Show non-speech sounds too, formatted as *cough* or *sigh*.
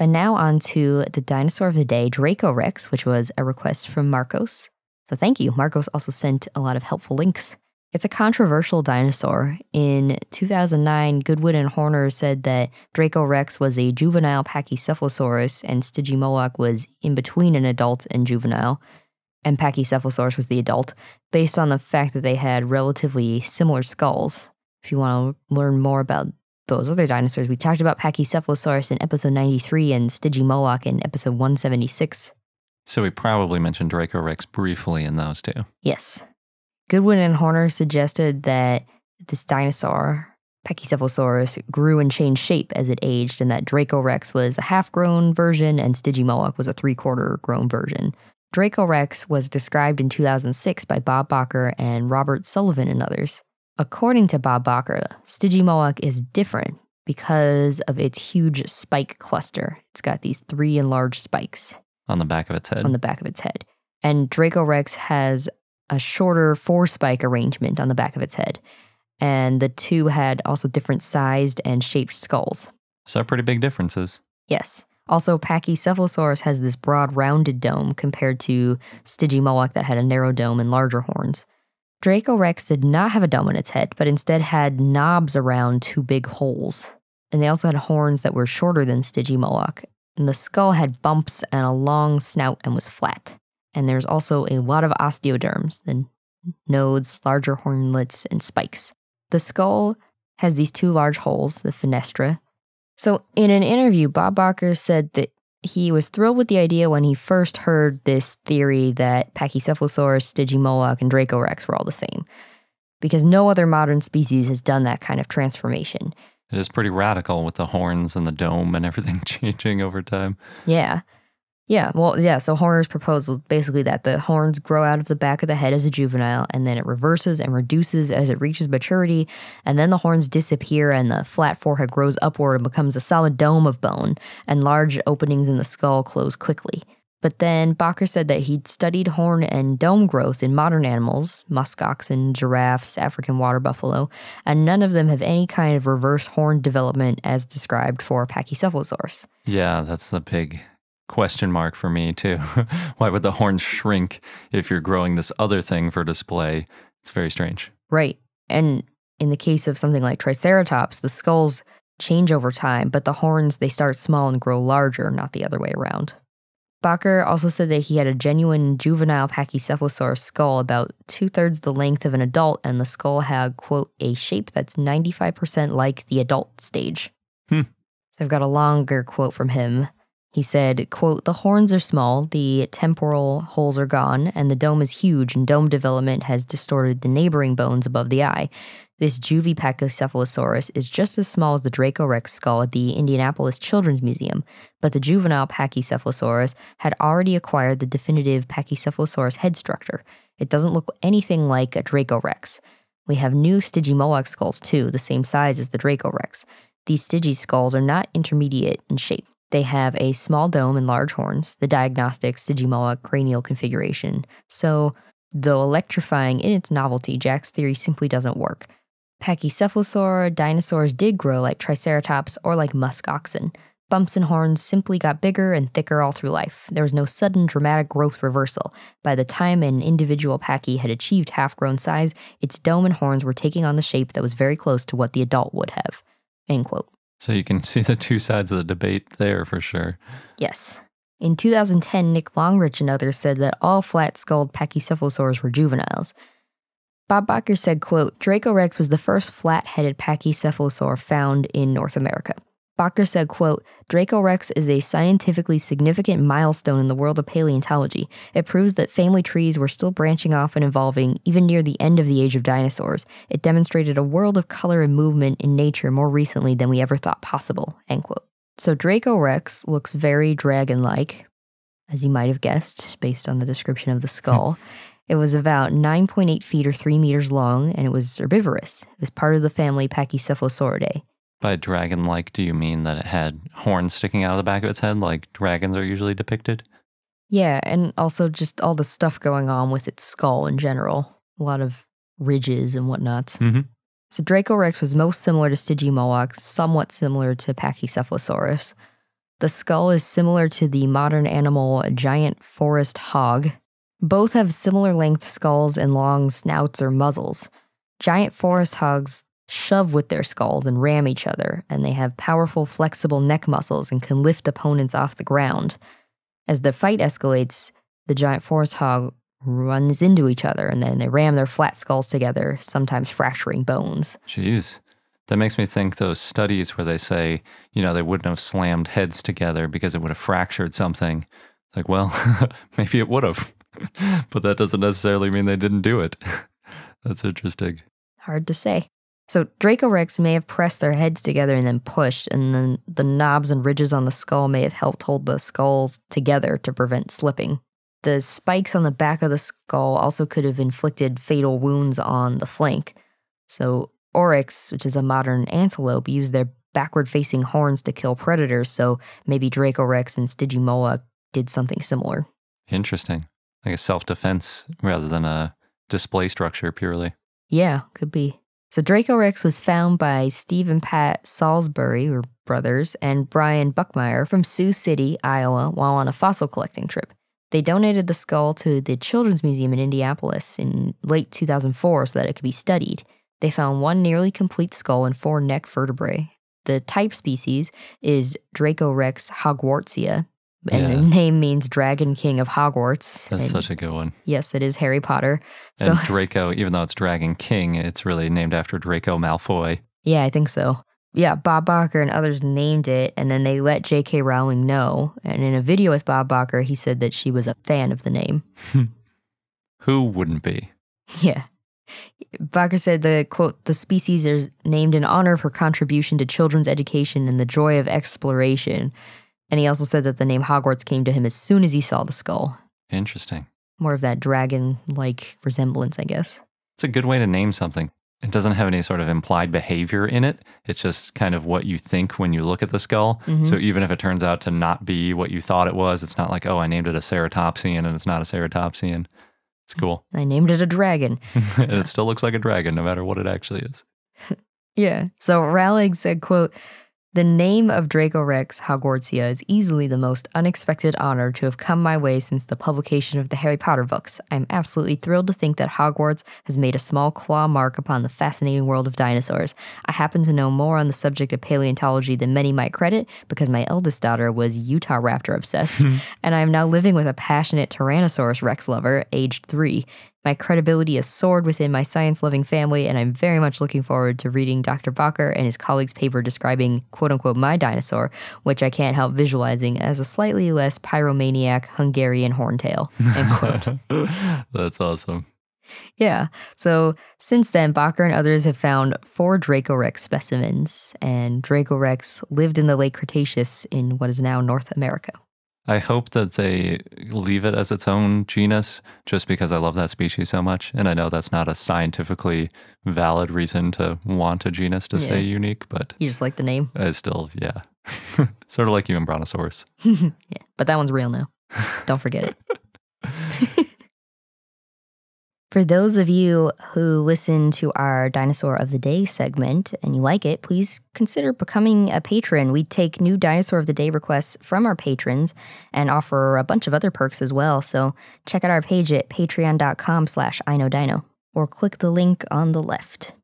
And now on to the dinosaur of the day, Dracorex, which was a request from Marcos. So thank you. Marcos also sent a lot of helpful links. It's a controversial dinosaur. In 2009, Goodwin and Horner said that Dracorex was a juvenile Pachycephalosaurus and Stygimoloch was in between an adult and juvenile, and Pachycephalosaurus was the adult, based on the fact that they had relatively similar skulls. If you want to learn more about those other dinosaurs, we talked about Pachycephalosaurus in episode 93 and Stygimoloch in episode 176. So we probably mentioned Dracorex briefly in those two. Yes. Goodwin and Horner suggested that this dinosaur, Pachycephalosaurus, grew and changed shape as it aged, and that Dracorex was a half grown version and Stygimoloch was a three quarter grown version. Dracorex was described in 2006 by Bob Bakker and Robert Sullivan and others. According to Bob Bakker, Stygimoloch is different because of its huge spike cluster. It's got these three enlarged spikes On the back of its head. on the back of its head. And Dracorex has a shorter four spike arrangement on the back of its head. And the two had also different sized and shaped skulls. so pretty big differences. Yes. Also, Pachycephalosaurus has this broad rounded dome compared to Stygimoloch that had a narrow dome and larger horns. Dracorex did not have a dome on its head, but instead had knobs around two big holes. And they also had horns that were shorter than Stygimoloch. And the skull had bumps and a long snout and was flat. And there's also a lot of osteoderms, the nodes, larger hornlets, and spikes. The skull has these two large holes, the fenestra. So, in an interview, Bob Bakker said that he was thrilled with the idea when he first heard this theory that Pachycephalosaurus, Stygimoloch, and Dracorex were all the same, because no other modern species has done that kind of transformation. It is pretty radical with the horns and the dome and everything *laughs* changing over time. Yeah. Yeah, well, yeah. So Horner's proposal basically that the horns grow out of the back of the head as a juvenile, and then it reverses and reduces as it reaches maturity, and then the horns disappear, and the flat forehead grows upward and becomes a solid dome of bone, and large openings in the skull close quickly. But then Bakker said that he'd studied horn and dome growth in modern animals, musk oxen, giraffes, African water buffalo, and none of them have any kind of reverse horn development as described for Pachycephalosaurus. Yeah, that's the big question mark for me, too. *laughs* Why would the horns shrink if you're growing this other thing for display? It's very strange. Right. And in the case of something like Triceratops, the skulls change over time, but the horns, they start small and grow larger, not the other way around. Bakker also said that he had a genuine juvenile Pachycephalosaurus skull about two thirds the length of an adult, and the skull had, quote, a shape that's 95% like the adult stage. Hmm. So I've got a longer quote from him. He said, quote, the horns are small, the temporal holes are gone, and the dome is huge, and dome development has distorted the neighboring bones above the eye. This juvie Pachycephalosaurus is just as small as the Dracorex skull at the Indianapolis Children's Museum, but the juvenile Pachycephalosaurus had already acquired the definitive Pachycephalosaurus head structure. It doesn't look anything like a Dracorex. We have new Stygimoloch skulls too, the same size as the Dracorex. These Stygi skulls are not intermediate in shape. They have a small dome and large horns, the diagnostic Stygimoloch cranial configuration. So, though electrifying in its novelty, Jack's theory simply doesn't work. Pachycephalosaur dinosaurs did grow like Triceratops or like musk oxen. Bumps and horns simply got bigger and thicker all through life. There was no sudden dramatic growth reversal. By the time an individual pachy had achieved half grown size, its dome and horns were taking on the shape that was very close to what the adult would have. End quote. So you can *laughs* see the two sides of the debate there for sure. Yes. In 2010, Nick Longrich and others said that all flat-skulled pachycephalosaurs were juveniles. Bob Bakker said, quote, Dracorex was the first flat-headed pachycephalosaur found in North America. Bakker said, quote, Dracorex is a scientifically significant milestone in the world of paleontology. It proves that family trees were still branching off and evolving even near the end of the age of dinosaurs. It demonstrated a world of color and movement in nature more recently than we ever thought possible, end quote. So Dracorex looks very dragon-like, as you might have guessed based on the description of the skull. Hmm. It was about 9.8 feet or 3 meters long, and it was herbivorous. It was part of the family Pachycephalosauridae. By dragon like, do you mean that it had horns sticking out of the back of its head like dragons are usually depicted? Yeah, and also just all the stuff going on with its skull in general. A lot of ridges and whatnot. Mhm. So Dracorex was most similar to Stygimoloch, somewhat similar to Pachycephalosaurus. The skull is similar to the modern animal giant forest hog. Both have similar length skulls and long snouts or muzzles. Giant forest hogs shove with their skulls and ram each other, and they have powerful, flexible neck muscles and can lift opponents off the ground. As the fight escalates, the giant forest hog runs into each other and then they ram their flat skulls together, sometimes fracturing bones. Jeez. That makes me think those studies where they say, you know, they wouldn't have slammed heads together because it would have fractured something. It's like, well, *laughs* maybe it would have, *laughs* but that doesn't necessarily mean they didn't do it. *laughs* That's interesting. Hard to say. So Dracorex may have pressed their heads together and then pushed, and then the knobs and ridges on the skull may have helped hold the skull together to prevent slipping. The spikes on the back of the skull also could have inflicted fatal wounds on the flank. So Oryx, which is a modern antelope, used their backward facing horns to kill predators, so maybe Dracorex and Stygimoloch did something similar. Interesting. Like a self defense rather than a display structure purely. Yeah, could be. So Dracorex was found by Steve and Pat Saulsbury, or brothers, and Brian Buckmeier from Sioux City, Iowa, while on a fossil collecting trip. They donated the skull to the Children's Museum in Indianapolis in late 2004 so that it could be studied. They found one nearly complete skull and four neck vertebrae. The type species is Draco Rex hogwartsia, and Yeah. the name means Dragon King of Hogwarts. That's And such a good one. yes, it is Harry Potter. So And *laughs* Draco, even though it's Dragon King, it's really named after Draco Malfoy. Yeah, I think so. Yeah, Bob Bakker and others named it, and then they let J.K. Rowling know. And in a video with Bob Bakker, he said that she was a fan of the name. *laughs* Who wouldn't be? *laughs* Yeah. Bakker said the quote, the species is named in honor of her contribution to children's education and the joy of exploration. And he also said that the name Hogwarts came to him as soon as he saw the skull. Interesting. More of that dragon like resemblance, I guess. It's a good way to name something. It doesn't have any sort of implied behavior in it. It's just kind of what you think when you look at the skull. Mhm. So even if it turns out to not be what you thought it was, it's not like, oh, I named it a ceratopsian and it's not a ceratopsian. It's cool. *laughs* I named it a dragon. *laughs* and it still looks like a dragon no matter what it actually is. *laughs* Yeah. So Rowling said, quote, the name of Dracorex Hogwartsia is easily the most unexpected honor to have come my way since the publication of the Harry Potter books. I'm absolutely thrilled to think that Hogwarts has made a small claw mark upon the fascinating world of dinosaurs. I happen to know more on the subject of paleontology than many might credit because my eldest daughter was Utahraptor obsessed, hmm. and I am now living with a passionate Tyrannosaurus Rex lover, aged three. My credibility has soared within my science loving family, and I'm very much looking forward to reading Dr. Bakker and his colleagues' paper describing quote unquote my dinosaur, which I can't help visualizing as a slightly less pyromaniac Hungarian horntail. End quote. *laughs* That's awesome. yeah. So since then, Bakker and others have found four Dracorex specimens, and Dracorex lived in the late Cretaceous in what is now North America. I hope that they leave it as its own genus just because I love that species so much. And I know that's not a scientifically valid reason to want a genus to stay Yeah. unique, but You just like the name? I still, yeah. *laughs* sort of like you and Brontosaurus. *laughs* yeah. But that one's real now. Don't forget it. *laughs* For those of you who listen to our Dinosaur of the Day segment and you like it, please consider becoming a patron. We take new Dinosaur of the Day requests from our patrons and offer a bunch of other perks as well. So check out our page at patreon.com slash iknowdino or click the link on the left.